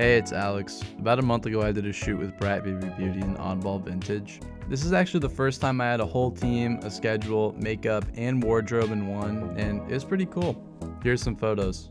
Hey, it's Alex. About a month ago, I did a shoot with Brat Baby Beauty and Oddballl Vintage. This is actually the first time I had a whole team, a schedule, makeup, and wardrobe in one, and it was pretty cool. Here's some photos.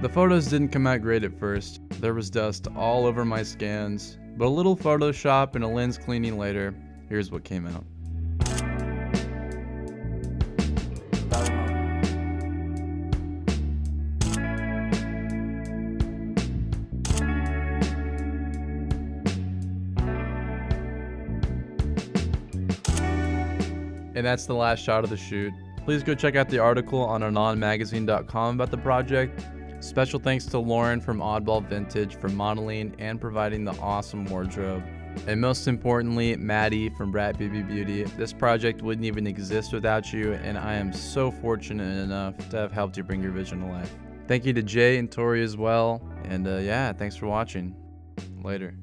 The photos didn't come out great at first. There was dust all over my scans, but a little Photoshop and a lens cleaning later, here's what came out. And that's the last shot of the shoot. Please go check out the article on anonmagazine.com about the project Special thanks to Lauren from Oddballl Vintage for modeling and providing the awesome wardrobe. And most importantly, Maddie from Brat Baby Beauty. This project wouldn't even exist without you, and I am so fortunate enough to have helped you bring your vision to life. Thank you to Jay and Tori as well. And uh, yeah, thanks for watching. Later.